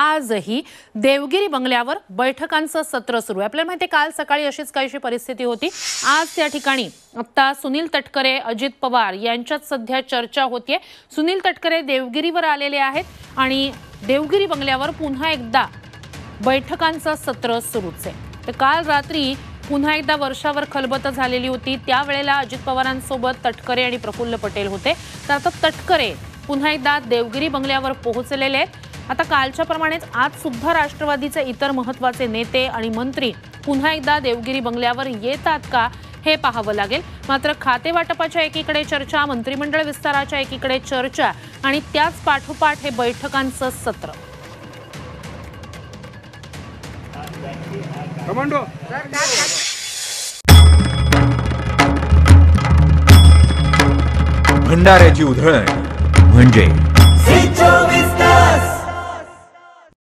आजही देवगिरी बंगल्यावर बैठकांचं सत्र सुरू आहे. आपल्याला माहिती आहे, काल सकाळी अशीच काहीशी परिस्थिती होती. आज त्या ठिकाणी आता सुनील तटकरे अजित पवार यांच्यात सध्या चर्चा होतीये. सुनील तटकरे देवगिरीवर आलेले आहेत आणि देवगिरी बंगल्यावर पुन्हा एकदा बैठकांचं सत्र सुरूच आहे. तर काल रात्री पुन्हा एकदा वर्षावर खलबत झालेली होती. त्यावेळेला अजित पवारांसोबत तटकरे आणि प्रफुल्ल पटेल होते. तर आता तटकरे पुन्हा एकदा देवगिरी बंगल्यावर पोहोचलेले आहेत. आता कालच्या प्रमाणेच आज सुद्धा राष्ट्रवादीचे इतर महत्त्वाचे नेते आणि मंत्री पुन्हा एकदा देवगिरी बंगल्यावर येतात का हे पाहावं लागेल. मात्र खाते वाटपाच्या एकीकडे चर्चा मंत्रिमंडळ विस्ताराच्या एकीकडे चर्चा आणि त्याच पाठोपाठ हे बैठकांचं सत्र. कमांडो. भंडाऱ्याची उधळण म्हणजे